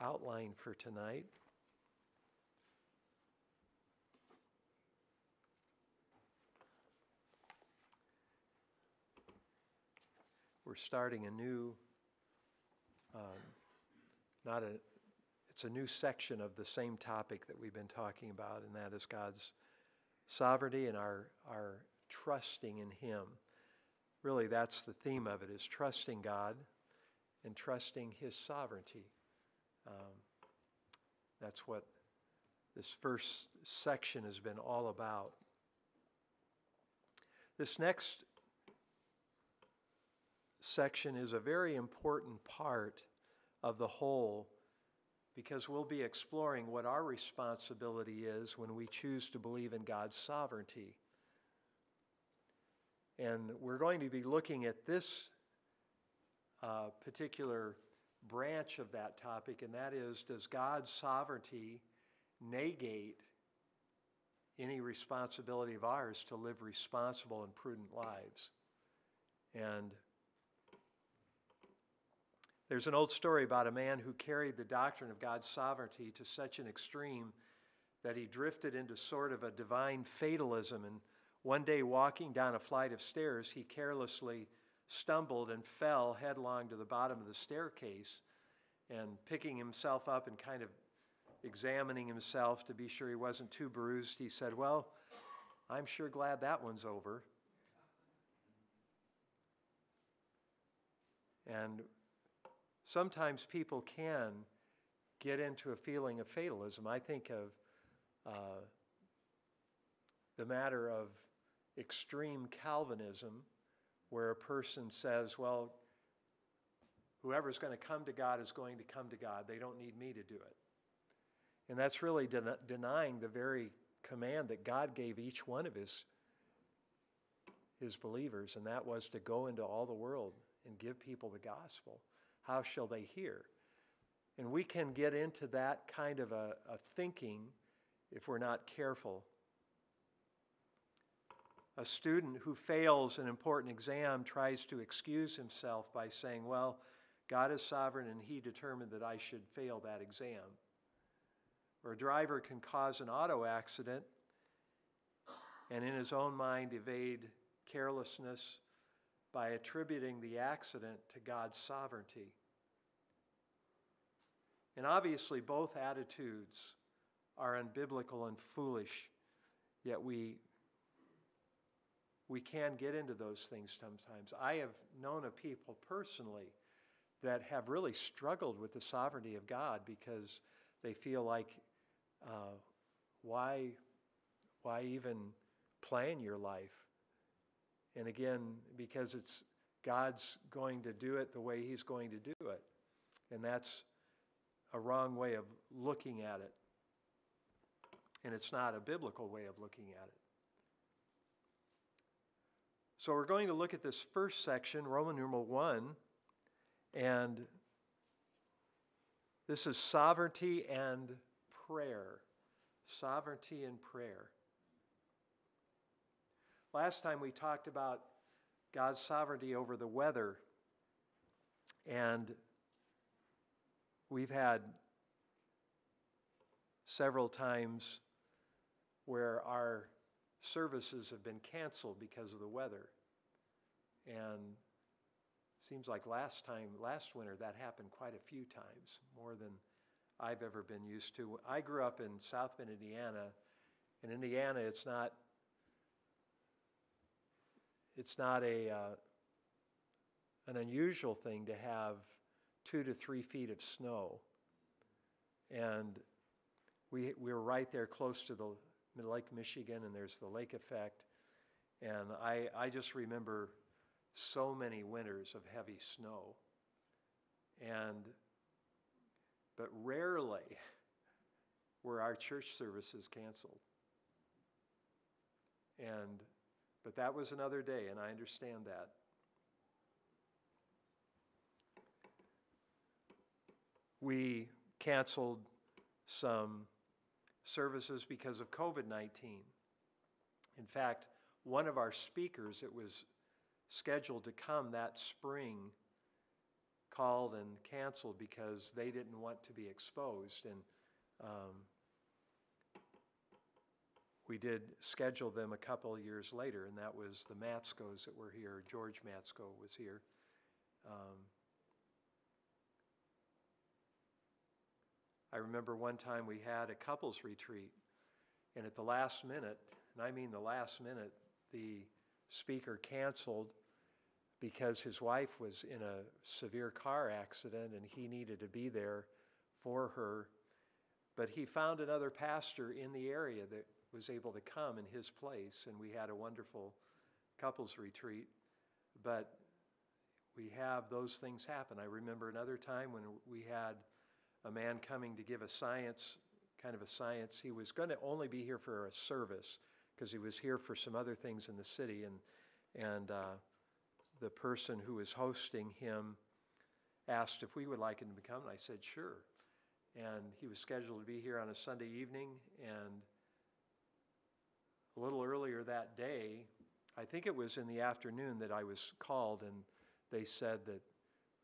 outline for tonight. We're starting a new, um, not a, it's a new section of the same topic that we've been talking about, and that is God's sovereignty and our, our trusting in Him. Really, that's the theme of it, is trusting God and trusting His sovereignty. Um, that's what this first section has been all about. This next section is a very important part of the whole because we'll be exploring what our responsibility is when we choose to believe in God's sovereignty. And we're going to be looking at this uh, particular branch of that topic, and that is Does God's sovereignty negate any responsibility of ours to live responsible and prudent lives? And there's an old story about a man who carried the doctrine of God's sovereignty to such an extreme that he drifted into sort of a divine fatalism. And one day, walking down a flight of stairs, he carelessly stumbled and fell headlong to the bottom of the staircase. And picking himself up and kind of examining himself to be sure he wasn't too bruised, he said, Well, I'm sure glad that one's over. And sometimes people can get into a feeling of fatalism. I think of uh, the matter of extreme Calvinism, where a person says, Well, whoever's going to come to God is going to come to God. They don't need me to do it. And that's really den- denying the very command that God gave each one of his, his believers, and that was to go into all the world and give people the gospel how shall they hear? And we can get into that kind of a, a thinking if we're not careful. A student who fails an important exam tries to excuse himself by saying, Well, God is sovereign and He determined that I should fail that exam. Or a driver can cause an auto accident and in his own mind evade carelessness by attributing the accident to God's sovereignty. And obviously, both attitudes are unbiblical and foolish, yet we, we can get into those things sometimes. I have known of people personally that have really struggled with the sovereignty of God because they feel like, uh, why, why even plan your life? And again, because it's God's going to do it the way He's going to do it. And that's a wrong way of looking at it. And it's not a biblical way of looking at it. So we're going to look at this first section, Roman numeral 1, and this is sovereignty and prayer. Sovereignty and prayer. Last time we talked about God's sovereignty over the weather, and we've had several times where our services have been canceled because of the weather. And seems like last time, last winter, that happened quite a few times, more than I've ever been used to. I grew up in South Bend, Indiana. In Indiana, it's not it's not a, uh, an unusual thing to have two to three feet of snow. And we, we were right there close to the Lake Michigan, and there's the lake effect. And I, I just remember so many winters of heavy snow. And, but rarely were our church services canceled. And but that was another day, and I understand that. We canceled some services because of COVID 19. In fact, one of our speakers it was scheduled to come that spring called and canceled because they didn't want to be exposed. And um, we did schedule them a couple years later, and that was the Matskos that were here. George Matsko was here. Um, I remember one time we had a couples retreat, and at the last minute, and I mean the last minute, the speaker canceled because his wife was in a severe car accident and he needed to be there for her. But he found another pastor in the area that was able to come in his place, and we had a wonderful couples retreat. But we have those things happen. I remember another time when we had a man coming to give a science, kind of a science. He was going to only be here for a service because he was here for some other things in the city, and and uh, the person who was hosting him asked if we would like him to come, and I said sure. And he was scheduled to be here on a Sunday evening, and a little earlier that day, I think it was in the afternoon that I was called, and they said that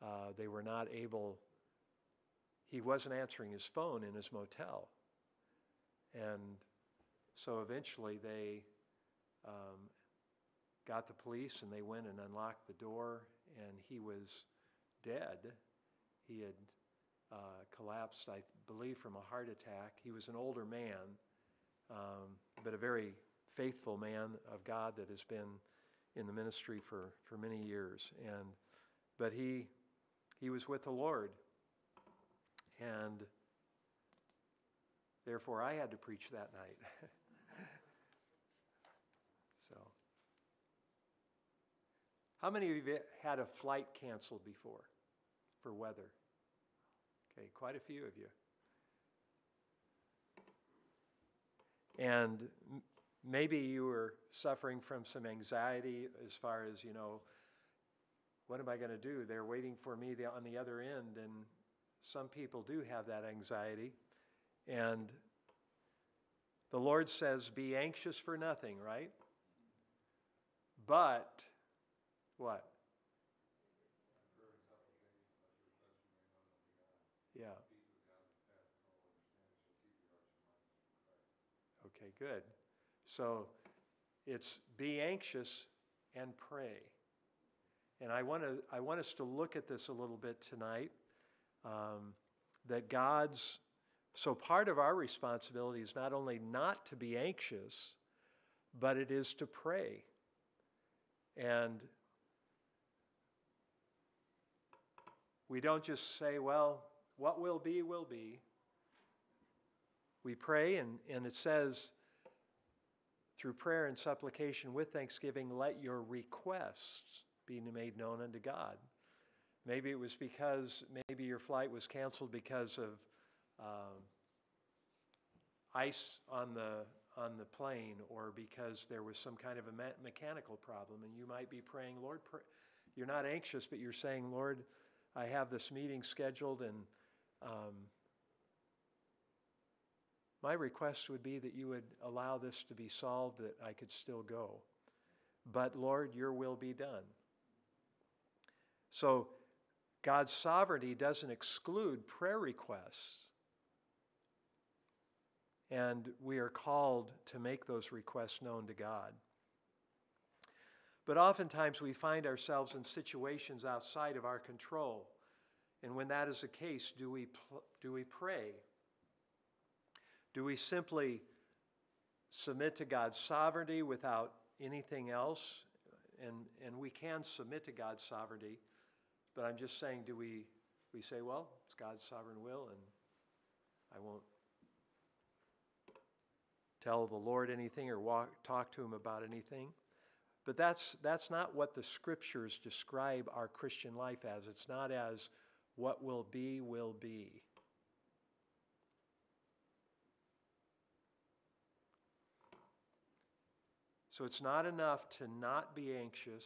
uh, they were not able, he wasn't answering his phone in his motel. And so eventually they um, got the police and they went and unlocked the door, and he was dead. He had uh, collapsed, I believe, from a heart attack. He was an older man, um, but a very faithful man of God that has been in the ministry for, for many years. And but he he was with the Lord. And therefore I had to preach that night. so how many of you had a flight canceled before for weather? Okay, quite a few of you. And maybe you were suffering from some anxiety as far as, you know, what am I going to do? They're waiting for me on the other end. And some people do have that anxiety. And the Lord says, be anxious for nothing, right? But, what? Yeah. Okay, good. So it's be anxious and pray. And I want, to, I want us to look at this a little bit tonight. Um, that God's, so part of our responsibility is not only not to be anxious, but it is to pray. And we don't just say, well, what will be, will be. We pray, and, and it says, through prayer and supplication with thanksgiving, let your requests be made known unto God. Maybe it was because, maybe your flight was canceled because of um, ice on the, on the plane or because there was some kind of a me- mechanical problem. And you might be praying, Lord, pr- you're not anxious, but you're saying, Lord, I have this meeting scheduled and um, my request would be that you would allow this to be solved, that I could still go. But Lord, your will be done. So, God's sovereignty doesn't exclude prayer requests. And we are called to make those requests known to God. But oftentimes we find ourselves in situations outside of our control. And when that is the case, do we, do we pray? Do we simply submit to God's sovereignty without anything else? And, and we can submit to God's sovereignty, but I'm just saying, do we, we say, well, it's God's sovereign will, and I won't tell the Lord anything or walk, talk to him about anything? But that's, that's not what the scriptures describe our Christian life as. It's not as what will be, will be. So it's not enough to not be anxious,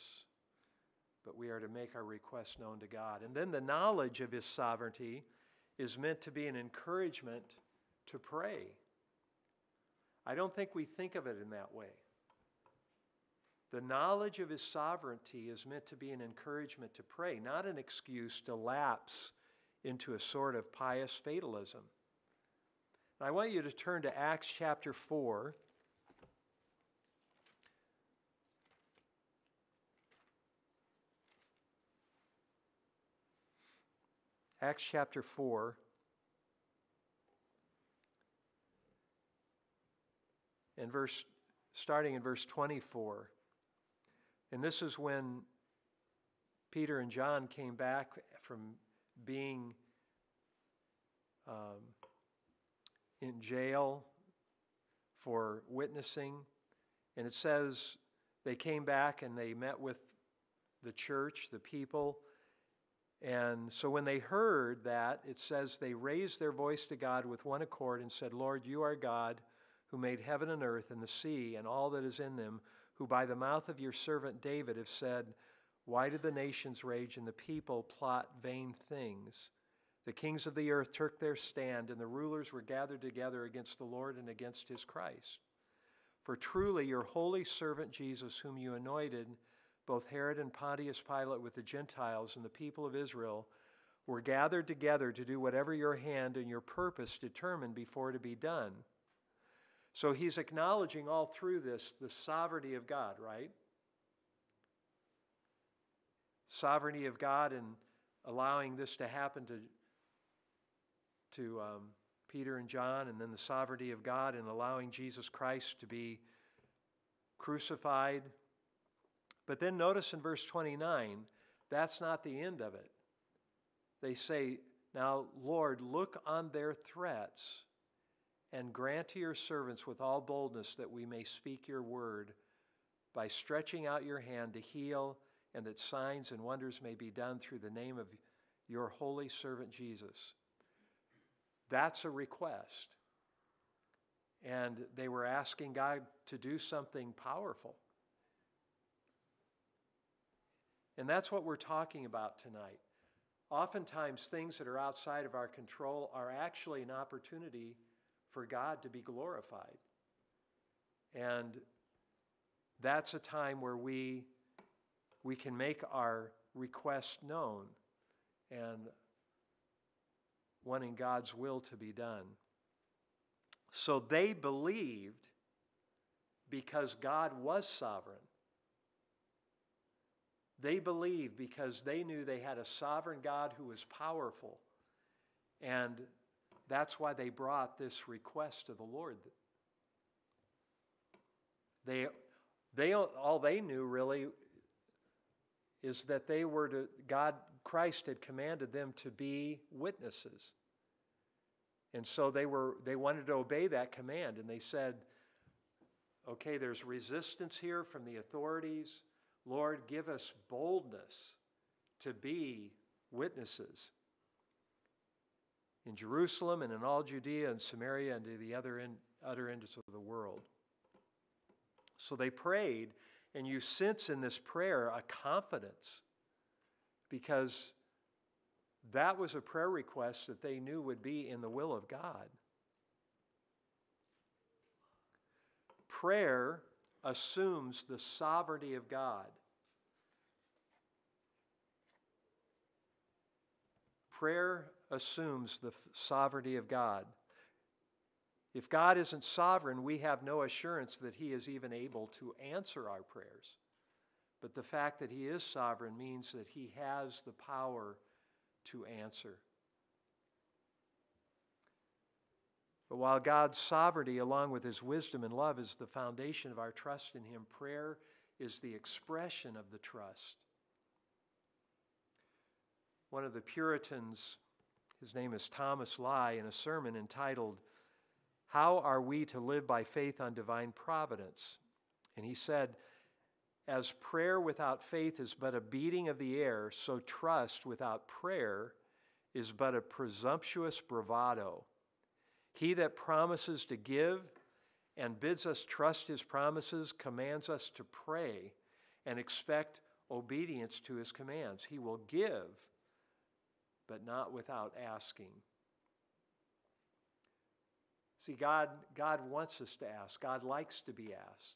but we are to make our requests known to God. And then the knowledge of His sovereignty is meant to be an encouragement to pray. I don't think we think of it in that way. The knowledge of his sovereignty is meant to be an encouragement to pray, not an excuse to lapse into a sort of pious fatalism. I want you to turn to Acts chapter 4. Acts chapter 4. And verse starting in verse 24. And this is when Peter and John came back from being um, in jail for witnessing. And it says they came back and they met with the church, the people. And so when they heard that, it says they raised their voice to God with one accord and said, Lord, you are God who made heaven and earth and the sea and all that is in them, who by the mouth of your servant David have said, Why did the nations rage and the people plot vain things? The kings of the earth took their stand, and the rulers were gathered together against the Lord and against his Christ. For truly your holy servant Jesus, whom you anointed, both Herod and Pontius Pilate with the Gentiles and the people of Israel, were gathered together to do whatever your hand and your purpose determined before to be done. So he's acknowledging all through this the sovereignty of God, right? Sovereignty of God and allowing this to happen to to um, Peter and John, and then the sovereignty of God in allowing Jesus Christ to be crucified. But then notice in verse 29, that's not the end of it. They say, Now, Lord, look on their threats and grant to your servants with all boldness that we may speak your word by stretching out your hand to heal, and that signs and wonders may be done through the name of your holy servant Jesus. That's a request. And they were asking God to do something powerful. And that's what we're talking about tonight. Oftentimes, things that are outside of our control are actually an opportunity for God to be glorified. And that's a time where we, we can make our request known. And wanting God's will to be done. So they believed because God was sovereign. They believed because they knew they had a sovereign God who was powerful. And that's why they brought this request to the Lord. They, they, all they knew really is that they were to, God Christ had commanded them to be witnesses. And so they were they wanted to obey that command and they said, "Okay, there's resistance here from the authorities. Lord, give us boldness to be witnesses." In Jerusalem and in all Judea and Samaria and to the other end, other ends of the world. So they prayed, and you sense in this prayer a confidence because that was a prayer request that they knew would be in the will of God. Prayer assumes the sovereignty of God. Prayer assumes the sovereignty of God. If God isn't sovereign, we have no assurance that He is even able to answer our prayers. But the fact that He is sovereign means that He has the power to answer. But while God's sovereignty, along with His wisdom and love, is the foundation of our trust in Him, prayer is the expression of the trust. One of the Puritans, his name is Thomas Lye, in a sermon entitled, How Are We to Live by Faith on Divine Providence? And he said, as prayer without faith is but a beating of the air, so trust without prayer is but a presumptuous bravado. He that promises to give and bids us trust his promises commands us to pray and expect obedience to his commands. He will give, but not without asking. See, God, God wants us to ask, God likes to be asked.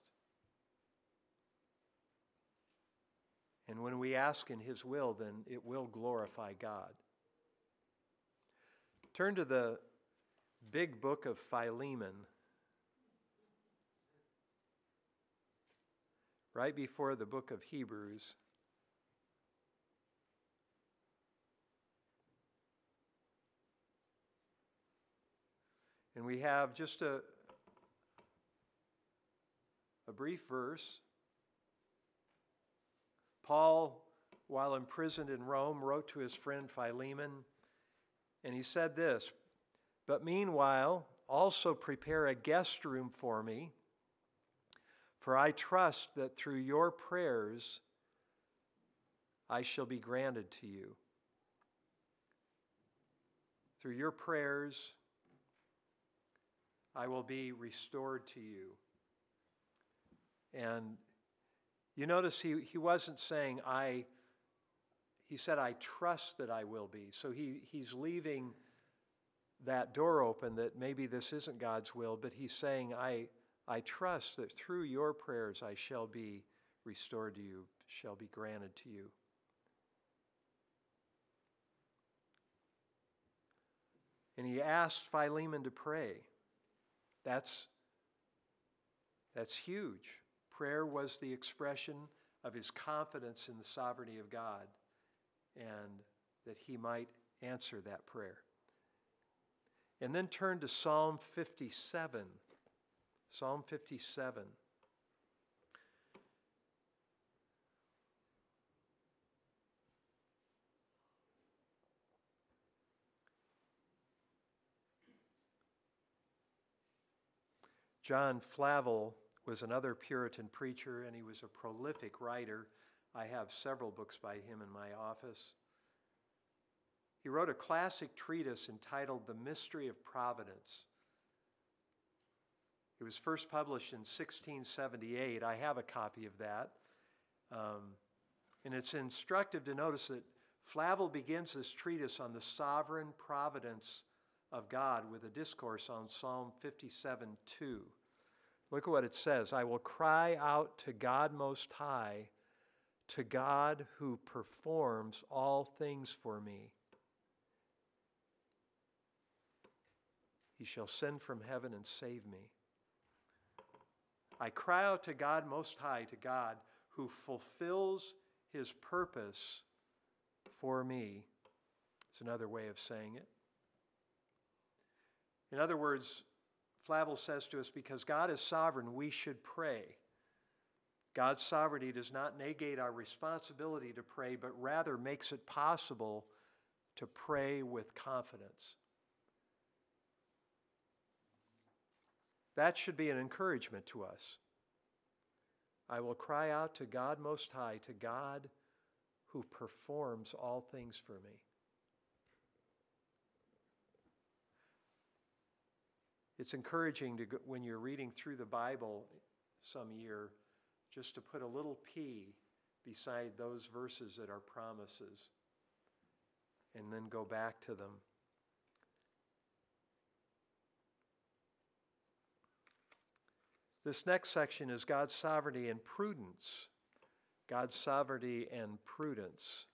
And when we ask in His will, then it will glorify God. Turn to the big book of Philemon. Right before the book of Hebrews. And we have just a, a brief verse. Paul, while imprisoned in Rome, wrote to his friend Philemon, and he said this But meanwhile, also prepare a guest room for me, for I trust that through your prayers I shall be granted to you. Through your prayers, I will be restored to you. And you notice he, he wasn't saying, I, he said, I trust that I will be. So he, he's leaving that door open that maybe this isn't God's will, but he's saying, I, I trust that through your prayers I shall be restored to you, shall be granted to you. And he asked Philemon to pray. That's, that's huge. Prayer was the expression of his confidence in the sovereignty of God and that he might answer that prayer. And then turn to Psalm 57. Psalm 57. John Flavel was another Puritan preacher, and he was a prolific writer. I have several books by him in my office. He wrote a classic treatise entitled The Mystery of Providence. It was first published in 1678. I have a copy of that. Um, and it's instructive to notice that Flavel begins this treatise on the sovereign providence of God with a discourse on Psalm 57 2. Look at what it says I will cry out to God Most High, to God who performs all things for me. He shall send from heaven and save me. I cry out to God Most High, to God who fulfills his purpose for me. It's another way of saying it. In other words, Flavel says to us, because God is sovereign, we should pray. God's sovereignty does not negate our responsibility to pray, but rather makes it possible to pray with confidence. That should be an encouragement to us. I will cry out to God Most High, to God who performs all things for me. It's encouraging to go, when you're reading through the Bible some year just to put a little P beside those verses that are promises and then go back to them. This next section is God's sovereignty and prudence. God's sovereignty and prudence.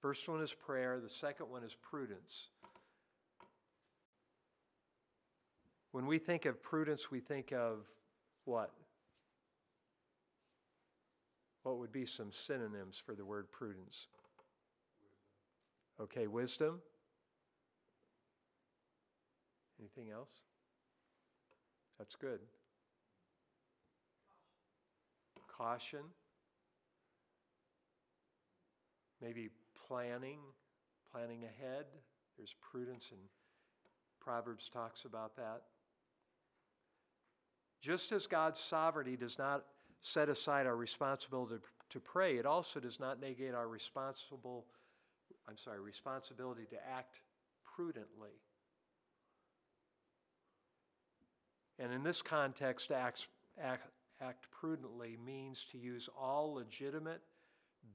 First one is prayer, the second one is prudence. When we think of prudence, we think of what? What would be some synonyms for the word prudence? Okay, wisdom. Anything else? That's good. Caution. Maybe planning, planning ahead. There's prudence, and Proverbs talks about that. Just as God's sovereignty does not set aside our responsibility to pray, it also does not negate our responsible I'm sorry, responsibility to act prudently. And in this context, act, act, act prudently means to use all legitimate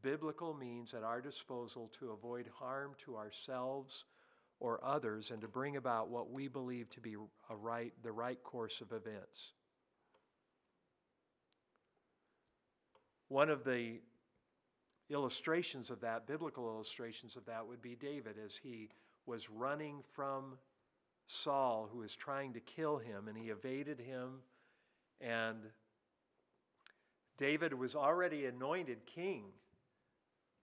biblical means at our disposal to avoid harm to ourselves or others and to bring about what we believe to be a right, the right course of events. One of the illustrations of that, biblical illustrations of that, would be David as he was running from Saul, who was trying to kill him, and he evaded him. And David was already anointed king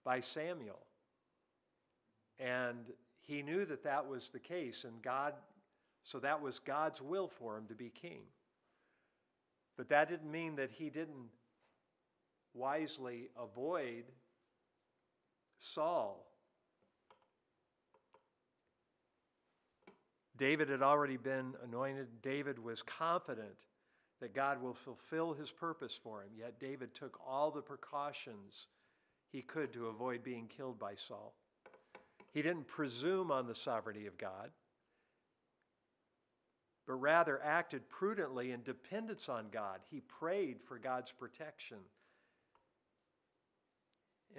by Samuel. And he knew that that was the case, and God, so that was God's will for him to be king. But that didn't mean that he didn't wisely avoid Saul. David had already been anointed. David was confident that God will fulfill his purpose for him. Yet David took all the precautions he could to avoid being killed by Saul. He didn't presume on the sovereignty of God, but rather acted prudently in dependence on God. He prayed for God's protection.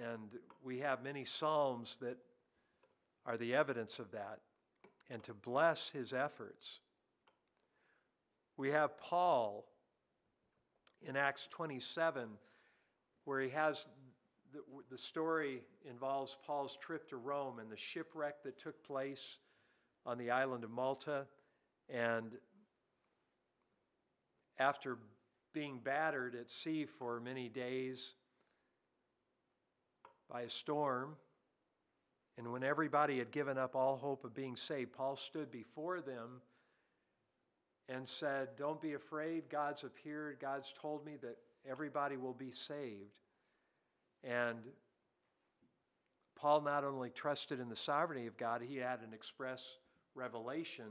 And we have many Psalms that are the evidence of that and to bless his efforts. We have Paul in Acts 27, where he has the, the story involves Paul's trip to Rome and the shipwreck that took place on the island of Malta. And after being battered at sea for many days by a storm, and when everybody had given up all hope of being saved, Paul stood before them and said, Don't be afraid. God's appeared. God's told me that everybody will be saved. And Paul not only trusted in the sovereignty of God, he had an express revelation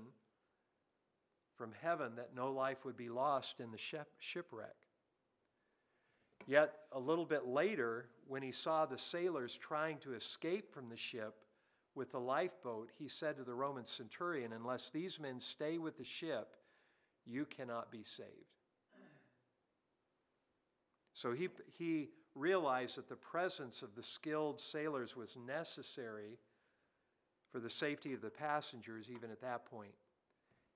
from heaven that no life would be lost in the shipwreck. Yet, a little bit later, when he saw the sailors trying to escape from the ship with the lifeboat, he said to the Roman centurion, Unless these men stay with the ship, you cannot be saved. So he, he realized that the presence of the skilled sailors was necessary for the safety of the passengers, even at that point.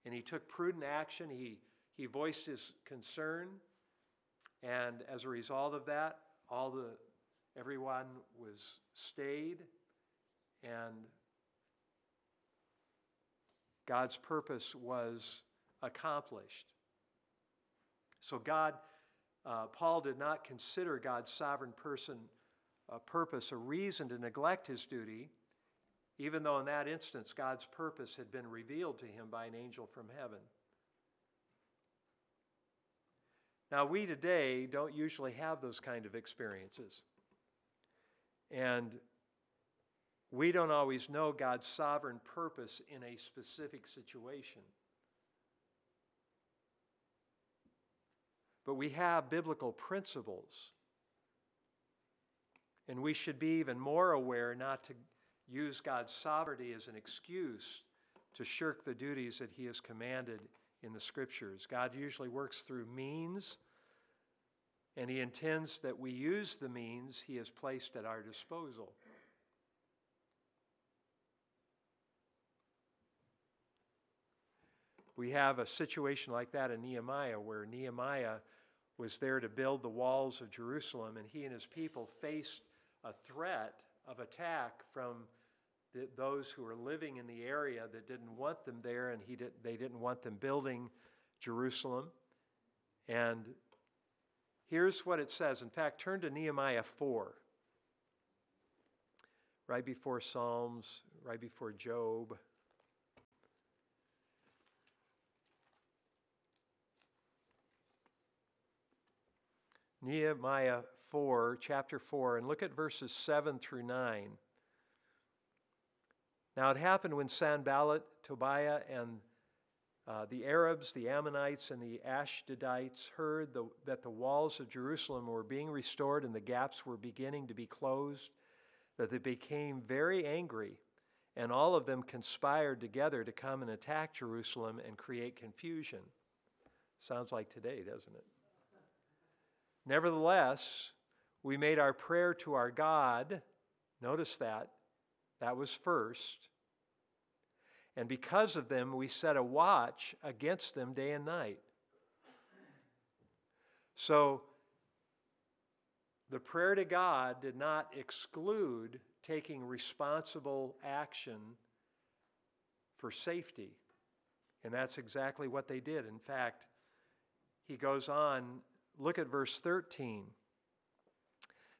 And he took prudent action. He, he voiced his concern. And as a result of that, all the, everyone was stayed and God's purpose was accomplished. So God uh, Paul did not consider God's sovereign person uh, purpose a reason to neglect his duty, even though in that instance God's purpose had been revealed to him by an angel from heaven. Now, we today don't usually have those kind of experiences. And we don't always know God's sovereign purpose in a specific situation. But we have biblical principles. And we should be even more aware not to use God's sovereignty as an excuse to shirk the duties that He has commanded in the Scriptures. God usually works through means, and He intends that we use the means He has placed at our disposal. We have a situation like that in Nehemiah where Nehemiah was there to build the walls of Jerusalem, and he and his people faced a threat of attack from the, those who were living in the area that didn't want them there, and he did, they didn't want them building Jerusalem. And here's what it says. In fact, turn to Nehemiah 4, right before Psalms, right before Job. Nehemiah 4, chapter 4, and look at verses 7 through 9. Now it happened when Sanballat, Tobiah, and uh, the Arabs, the Ammonites, and the Ashdodites heard the, that the walls of Jerusalem were being restored and the gaps were beginning to be closed, that they became very angry, and all of them conspired together to come and attack Jerusalem and create confusion. Sounds like today, doesn't it? Nevertheless, we made our prayer to our God. Notice that. That was first. And because of them, we set a watch against them day and night. So, the prayer to God did not exclude taking responsible action for safety. And that's exactly what they did. In fact, he goes on, look at verse 13.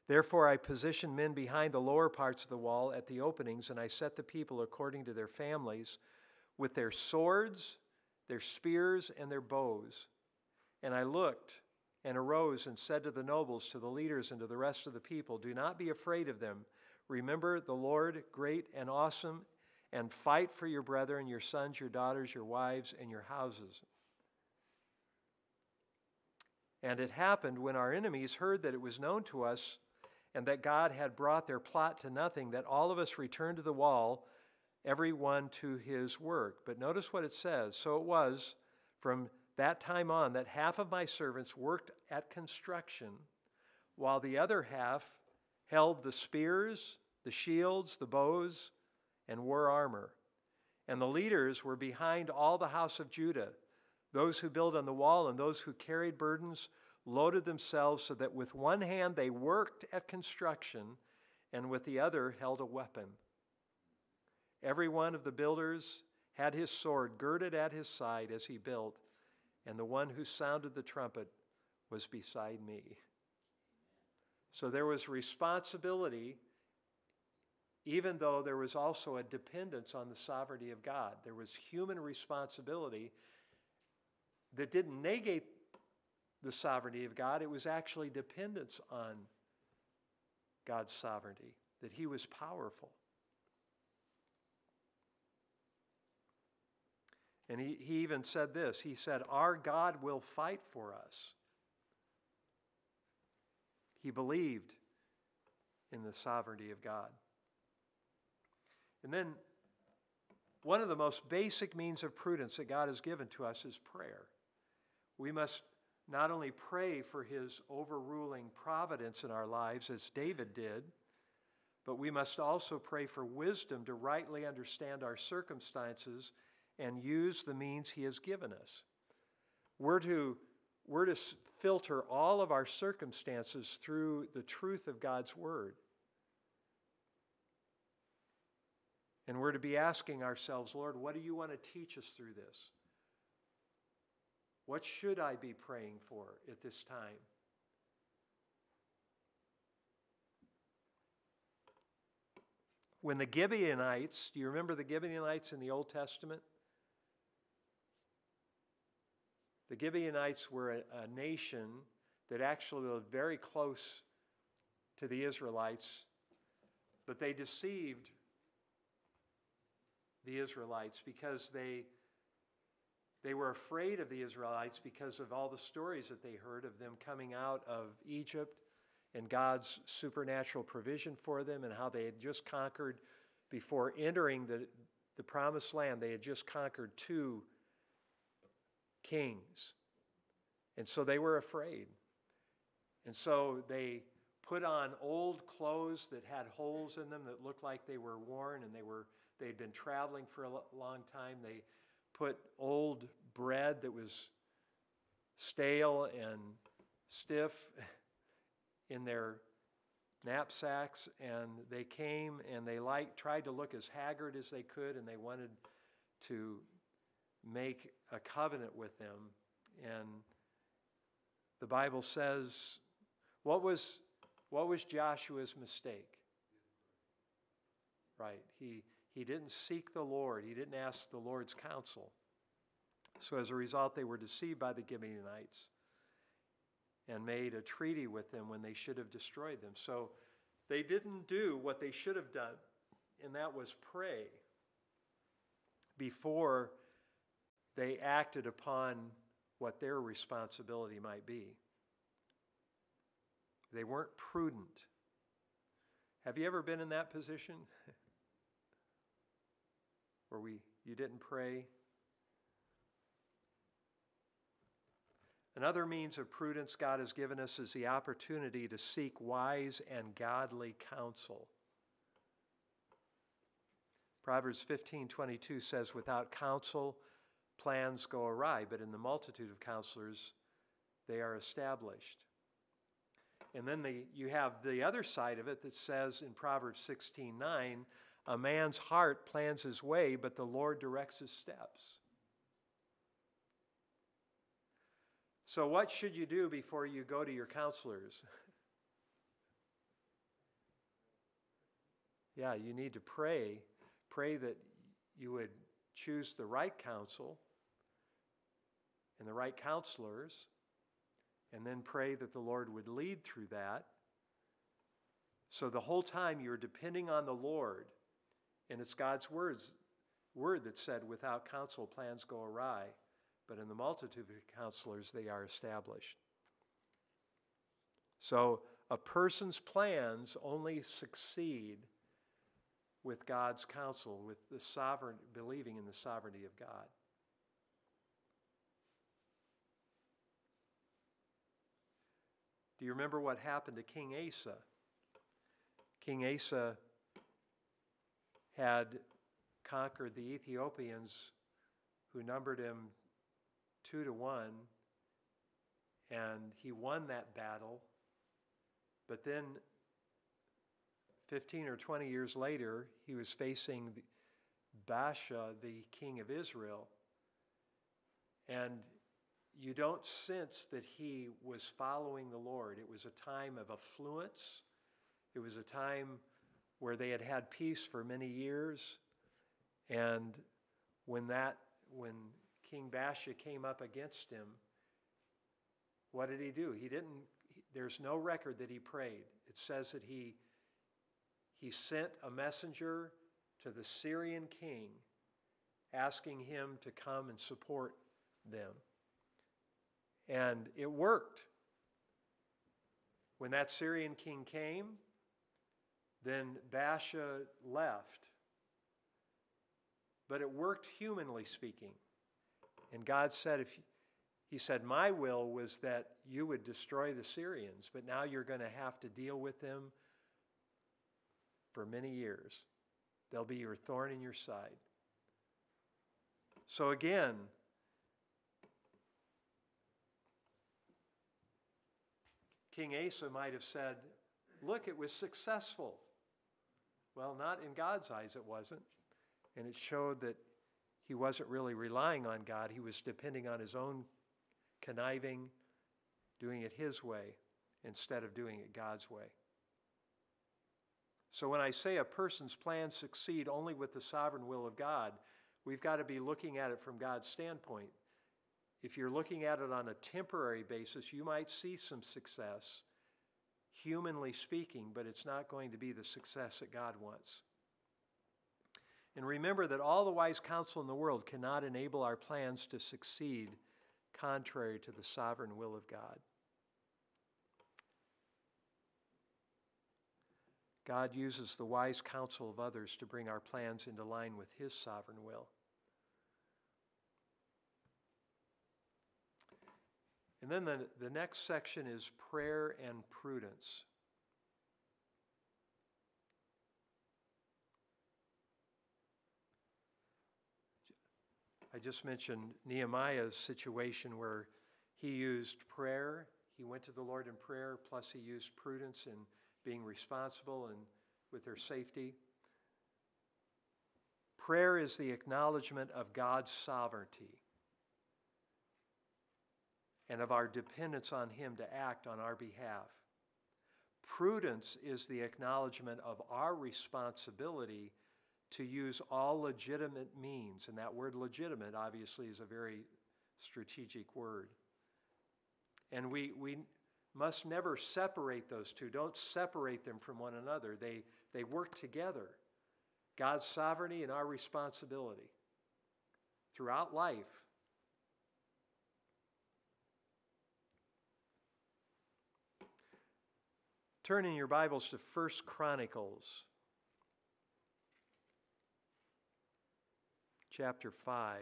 Therefore, I positioned men behind the lower parts of the wall at the openings, and I set the people according to their families with their swords, their spears, and their bows. And I looked and arose and said to the nobles, to the leaders, and to the rest of the people, Do not be afraid of them. Remember the Lord, great and awesome, and fight for your brethren, your sons, your daughters, your wives, and your houses. And it happened when our enemies heard that it was known to us and that God had brought their plot to nothing, that all of us returned to the wall, every one to his work. But notice what it says. So it was from that time on that half of my servants worked at construction, while the other half held the spears, the shields, the bows, and wore armor. And the leaders were behind all the house of Judah, those who built on the wall and those who carried burdens loaded themselves so that with one hand they worked at construction and with the other held a weapon. Every one of the builders had his sword girded at his side as he built, and the one who sounded the trumpet was beside me. So there was responsibility, even though there was also a dependence on the sovereignty of God. There was human responsibility that didn't negate the sovereignty of God, it was actually dependence on God's sovereignty, that He was powerful. And he, he even said this He said, Our God will fight for us. He believed in the sovereignty of God. And then, one of the most basic means of prudence that God has given to us is prayer. We must not only pray for his overruling providence in our lives, as David did, but we must also pray for wisdom to rightly understand our circumstances and use the means he has given us. We're to, we're to filter all of our circumstances through the truth of God's Word. And we're to be asking ourselves, Lord, what do you want to teach us through this? What should I be praying for at this time? When the Gibeonites, do you remember the Gibeonites in the Old Testament? The Gibeonites were a, a nation that actually lived very close to the Israelites, but they deceived the Israelites because they they were afraid of the Israelites because of all the stories that they heard of them coming out of Egypt and God's supernatural provision for them and how they had just conquered, before entering the, the promised land, they had just conquered two kings. And so they were afraid. And so they put on old clothes that had holes in them that looked like they were worn and they were they'd been traveling for a long time. They put old bread that was stale and stiff in their knapsacks and they came and they like tried to look as haggard as they could and they wanted to make a covenant with them. And the bible says what was what was joshua's mistake? Right he he didn't seek the Lord, he didn't ask the Lord's counsel. So as a result, they were deceived by the Gibeonites and made a treaty with them when they should have destroyed them. So they didn't do what they should have done, and that was pray before they acted upon what their responsibility might be. They weren't prudent. Have you ever been in that position? where we you didn't pray. Another means of prudence God has given us is the opportunity to seek wise and godly counsel. Proverbs 15:22 says without counsel plans go awry, but in the multitude of counselors they are established. And then the, you have the other side of it that says in Proverbs 16 9, a man's heart plans his way, but the Lord directs his steps. So, what should you do before you go to your counselors? yeah, you need to pray. Pray that you would choose the right counsel and the right counselors, and then pray that the Lord would lead through that. So the whole time you're depending on the Lord, and it's God's words, word that said, without counsel, plans go awry, but in the multitude of counselors, they are established. So a person's plans only succeed with God's counsel, with the sovereign, believing in the sovereignty of God. Do you remember what happened to King Asa? King Asa had conquered the Ethiopians who numbered him two to one, and he won that battle. But then 15 or 20 years later, he was facing Baasha, the king of Israel. And you don't sense that he was following the Lord. It was a time of affluence, it was a time where they had had peace for many years. And when that, when King Baasha came up against him, what did he do? He didn't, there's no record that he prayed. It says that he he sent a messenger to the Syrian king asking him to come and support them. And it worked. When that Syrian king came, then Baasha left. But it worked humanly speaking. And God said, if he said, My will was that you would destroy the Syrians, but now you're going to have to deal with them for many years. They'll be your thorn in your side. So again, King Asa might have said, Look, it was successful. Well, not in God's eyes, it wasn't. And it showed that he wasn't really relying on God, he was depending on his own conniving, doing it his way instead of doing it God's way. So when I say a person's plans succeed only with the sovereign will of God, we've got to be looking at it from God's standpoint. If you're looking at it on a temporary basis, you might see some success, humanly speaking, but it's not going to be the success that God wants. And remember that all the wise counsel in the world cannot enable our plans to succeed contrary to the sovereign will of God. God uses the wise counsel of others to bring our plans into line with His sovereign will. And then the, the next section is prayer and prudence. I just mentioned Nehemiah's situation where he used prayer. He went to the Lord in prayer, plus he used prudence in being responsible and with their safety. Prayer is the acknowledgement of God's sovereignty and of our dependence on Him to act on our behalf. Prudence is the acknowledgement of our responsibility to use all legitimate means. And that word legitimate, obviously, is a very strategic word. And we, we, must never separate those two. Don't separate them from one another. They, they work together. God's sovereignty and our responsibility throughout life. Turn in your Bibles to First Chronicles chapter 5.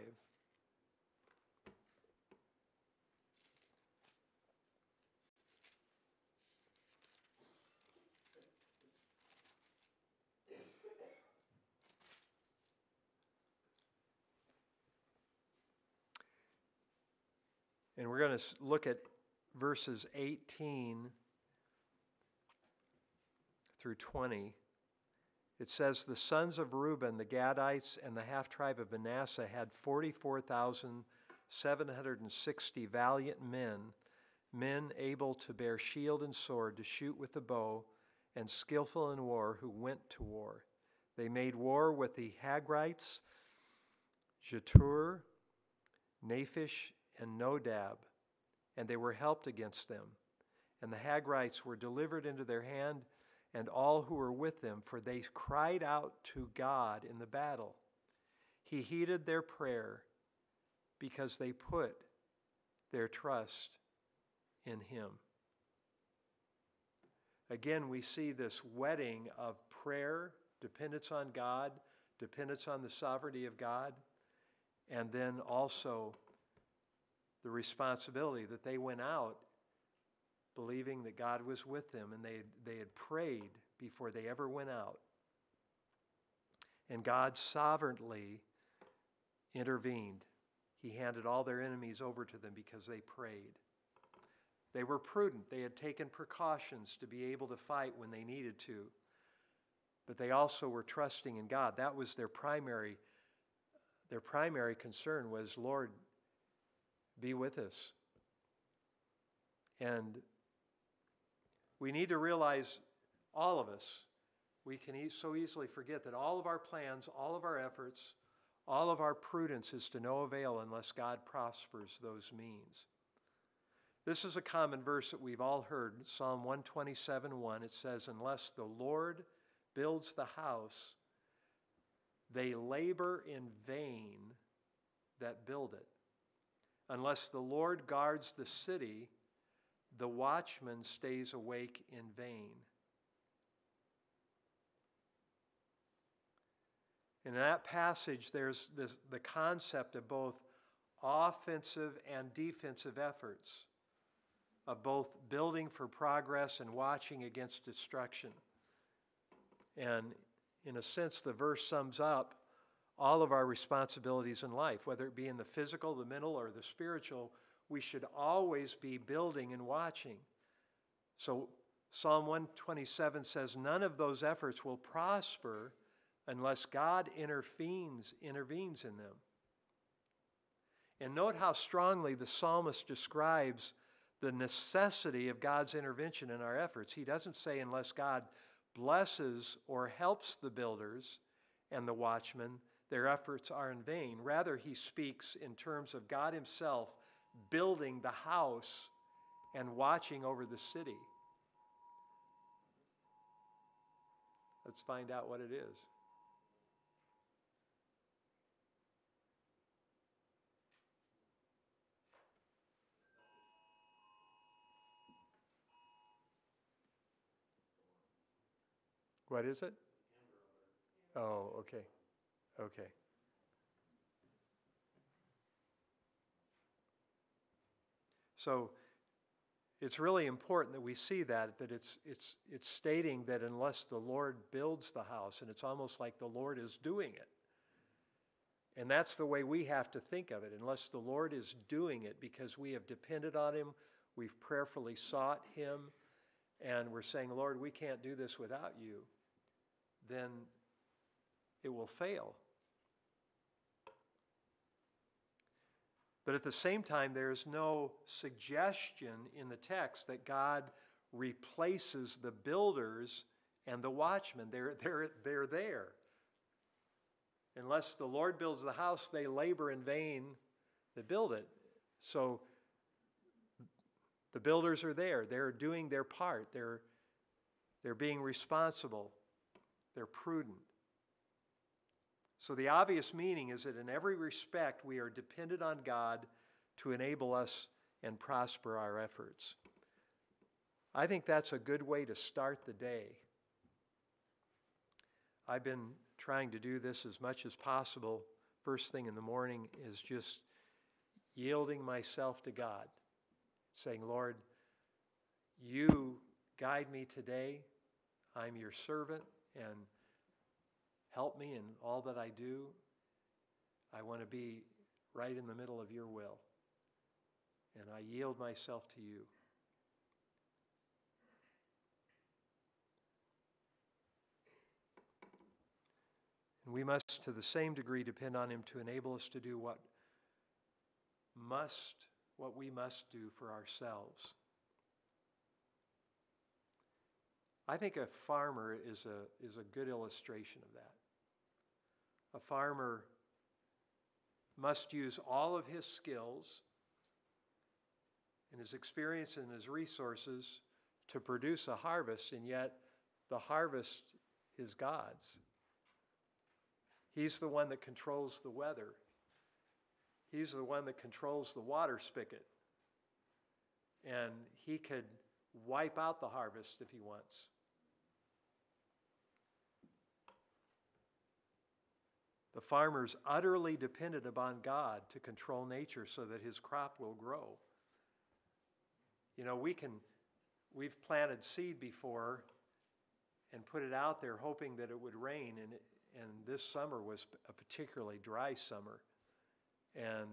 And we're going to look at verses 18 through 20, it says, The sons of Reuben, the Gadites, and the half tribe of Manasseh had 44,760 valiant men, men able to bear shield and sword, to shoot with the bow, and skillful in war, who went to war. They made war with the Hagrites, Jetur, Naphish, and Nodab, and they were helped against them. And the Hagrites were delivered into their hand, and all who were with them, for they cried out to God in the battle. He heeded their prayer because they put their trust in Him. Again, we see this wedding of prayer, dependence on God, dependence on the sovereignty of God, and then also the responsibility that they went out believing that God was with them and they, they had prayed before they ever went out. And God sovereignly intervened. He handed all their enemies over to them because they prayed. They were prudent. They had taken precautions to be able to fight when they needed to. But they also were trusting in God. That was their primary their primary concern was, Lord, be with us. And we need to realize, all of us, we can so easily forget that all of our plans, all of our efforts, all of our prudence is to no avail unless God prospers those means. This is a common verse that we've all heard, Psalm 127 1. It says, Unless the Lord builds the house, they labor in vain that build it. Unless the Lord guards the city, the watchman stays awake in vain. In that passage, there's this, the concept of both offensive and defensive efforts, of both building for progress and watching against destruction. And in a sense, the verse sums up all of our responsibilities in life, whether it be in the physical, the mental, or the spiritual. We should always be building and watching. So, Psalm 127 says, None of those efforts will prosper unless God intervenes, intervenes in them. And note how strongly the psalmist describes the necessity of God's intervention in our efforts. He doesn't say, unless God blesses or helps the builders and the watchmen, their efforts are in vain. Rather, he speaks in terms of God Himself building the house and watching over the city. Let's find out what it is. What is it? Oh, okay. Okay. So it's really important that we see that that it's it's it's stating that unless the Lord builds the house and it's almost like the Lord is doing it. And that's the way we have to think of it. Unless the Lord is doing it because we have depended on him, we've prayerfully sought him, and we're saying, Lord, we can't do this without you then it will fail. But at the same time, there's no suggestion in the text that God replaces the builders and the watchmen. They're, they're, they're there. Unless the Lord builds the house, they labor in vain that build it. So the builders are there. They're doing their part. They're, they're being responsible. They're prudent. So, the obvious meaning is that in every respect, we are dependent on God to enable us and prosper our efforts. I think that's a good way to start the day. I've been trying to do this as much as possible. First thing in the morning is just yielding myself to God, saying, Lord, you guide me today. I'm your servant and Help me in all that I do. I want to be right in the middle of your will. And I yield myself to you. And we must, to the same degree, depend on Him to enable us to do what must, what we must do for ourselves. I think a farmer is a, is a good illustration of that. A farmer must use all of his skills and his experience and his resources to produce a harvest, and yet the harvest is God's. He's the one that controls the weather. He's the one that controls the water spigot. And he could wipe out the harvest if he wants. The farmer's utterly dependent upon God to control nature so that his crop will grow. You know, we can, we've planted seed before and put it out there hoping that it would rain, and, and this summer was a particularly dry summer. And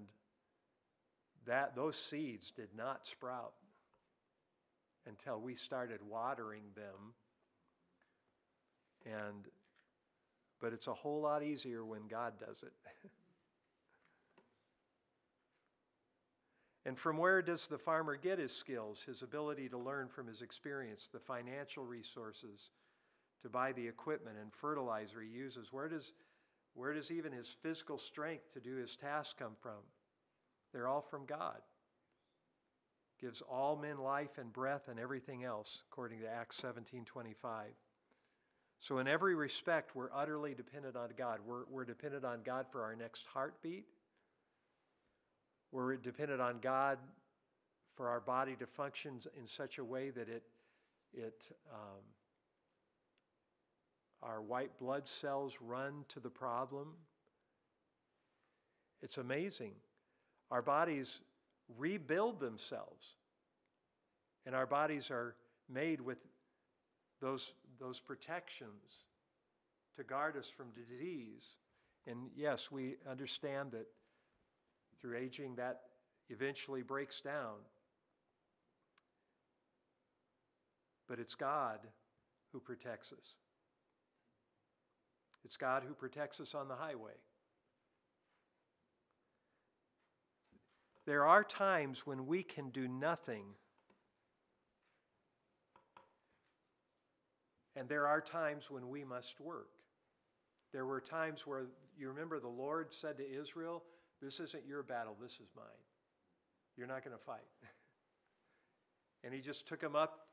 that, those seeds did not sprout until we started watering them. And but it's a whole lot easier when God does it. and from where does the farmer get his skills, his ability to learn from his experience, the financial resources to buy the equipment and fertilizer he uses? Where does, where does even his physical strength to do his task come from? They're all from God. Gives all men life and breath and everything else, according to Acts 17 25. So, in every respect, we're utterly dependent on God. We're, we're dependent on God for our next heartbeat. We're dependent on God for our body to function in such a way that it, it um, our white blood cells run to the problem. It's amazing. Our bodies rebuild themselves, and our bodies are made with those, those protections to guard us from disease. And yes, we understand that through aging that eventually breaks down. But it's God who protects us. It's God who protects us on the highway. There are times when we can do nothing And there are times when we must work. There were times where, you remember, the Lord said to Israel, This isn't your battle, this is mine. You're not going to fight. and he just took them up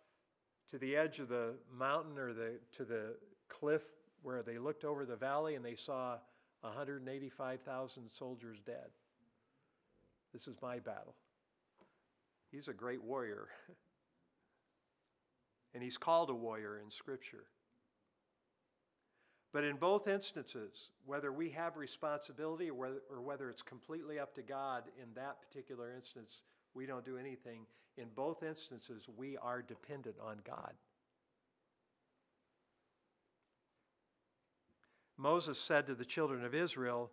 to the edge of the mountain or the, to the cliff where they looked over the valley and they saw 185,000 soldiers dead. This is my battle. He's a great warrior. and he's called a warrior in Scripture. But in both instances, whether we have responsibility or whether, or whether it's completely up to God in that particular instance, we don't do anything. In both instances, we are dependent on God. Moses said to the children of Israel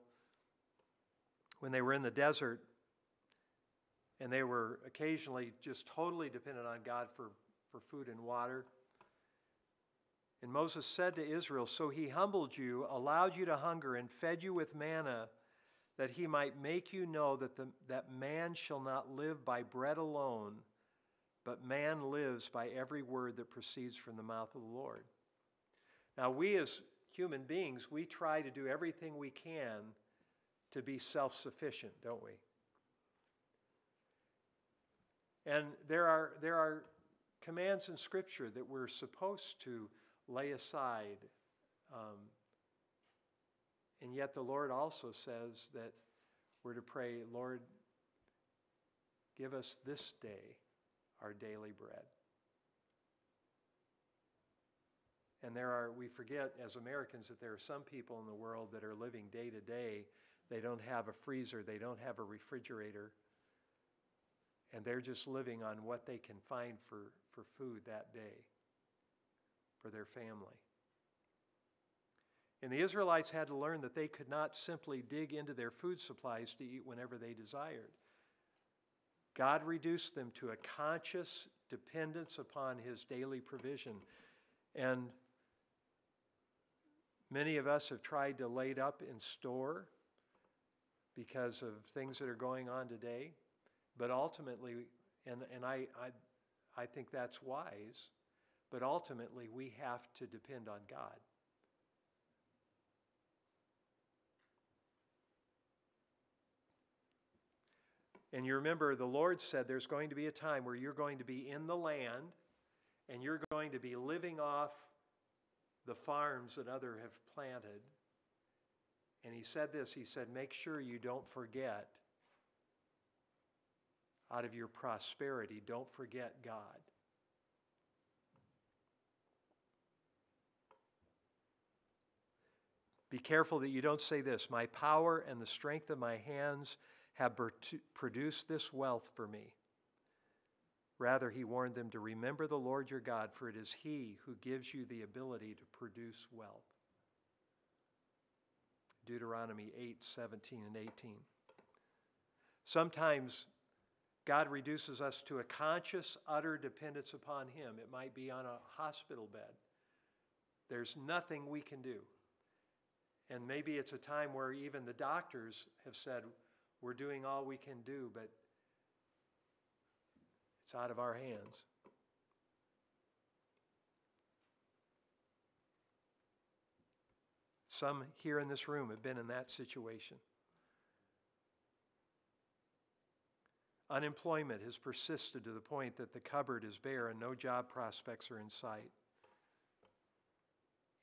when they were in the desert and they were occasionally just totally dependent on God for for food and water. And Moses said to Israel, So he humbled you, allowed you to hunger, and fed you with manna, that he might make you know that, the, that man shall not live by bread alone, but man lives by every word that proceeds from the mouth of the Lord. Now, we as human beings, we try to do everything we can to be self sufficient, don't we? And there are, there are commands in Scripture that we're supposed to lay aside. Um, and yet the Lord also says that we're to pray, Lord, give us this day our daily bread. And there are, we forget as Americans that there are some people in the world that are living day to day. They don't have a freezer, they don't have a refrigerator, and they're just living on what they can find for, for food that day for their family. And the Israelites had to learn that they could not simply dig into their food supplies to eat whenever they desired. God reduced them to a conscious dependence upon His daily provision. And Many of us have tried to lay it up in store because of things that are going on today. But ultimately, and, and I, I, I think that's wise, but ultimately we have to depend on God. And you remember the Lord said there's going to be a time where you're going to be in the land and you're going to be living off the farms that other have planted. And he said this, he said, make sure you don't forget out of your prosperity, don't forget God. Be careful that you don't say this My power and the strength of my hands have produced this wealth for me. Rather, he warned them to remember the Lord your God, for it is he who gives you the ability to produce wealth. Deuteronomy 8 17 and 18. Sometimes God reduces us to a conscious, utter dependence upon Him. It might be on a hospital bed. There's nothing we can do. And maybe it's a time where even the doctors have said, we're doing all we can do, but it's out of our hands. Some here in this room have been in that situation. Unemployment has persisted to the point that the cupboard is bare and no job prospects are in sight.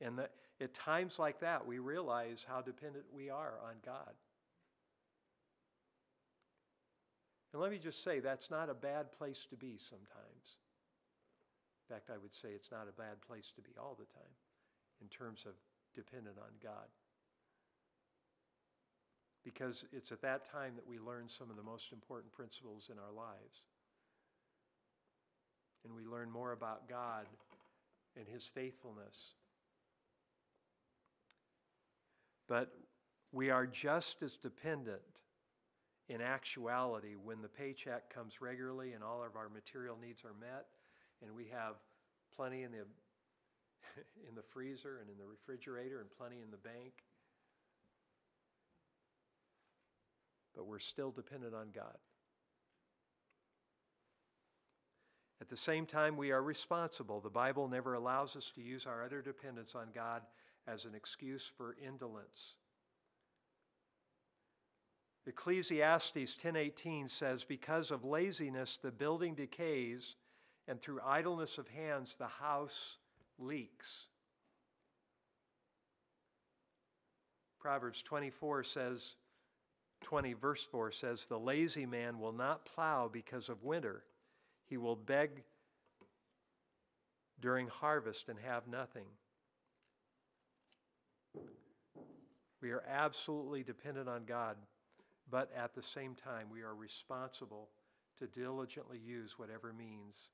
And that at times like that, we realize how dependent we are on God. And let me just say, that's not a bad place to be sometimes. In fact, I would say it's not a bad place to be all the time in terms of dependent on God. Because it's at that time that we learn some of the most important principles in our lives. And we learn more about God and His faithfulness. But we are just as dependent in actuality, when the paycheck comes regularly and all of our material needs are met, and we have plenty in the in the freezer and in the refrigerator and plenty in the bank, but we're still dependent on God. At the same time, we are responsible. The Bible never allows us to use our utter dependence on God as an excuse for indolence Ecclesiastes 10:18 says because of laziness the building decays and through idleness of hands the house leaks. Proverbs 24 says 20 verse 4 says the lazy man will not plow because of winter. He will beg during harvest and have nothing. We are absolutely dependent on God but at the same time, we are responsible to diligently use whatever means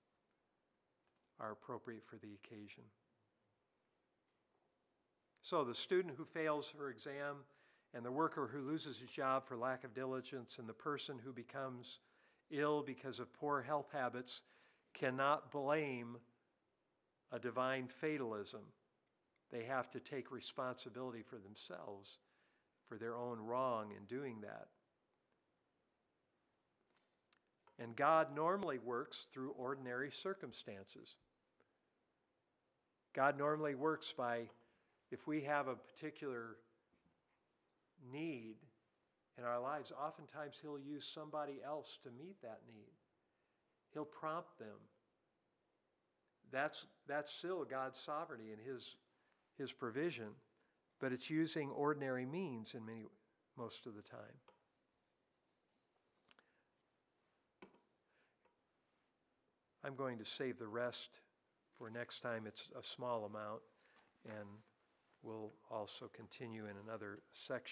are appropriate for the occasion. So, the student who fails her exam, and the worker who loses his job for lack of diligence, and the person who becomes ill because of poor health habits cannot blame a divine fatalism. They have to take responsibility for themselves for their own wrong in doing that. And God normally works through ordinary circumstances. God normally works by, if we have a particular need in our lives, oftentimes He'll use somebody else to meet that need. He'll prompt them. That's, that's still God's sovereignty and His, His provision, but it's using ordinary means in many, most of the time. I'm going to save the rest for next time. It's a small amount, and we'll also continue in another section.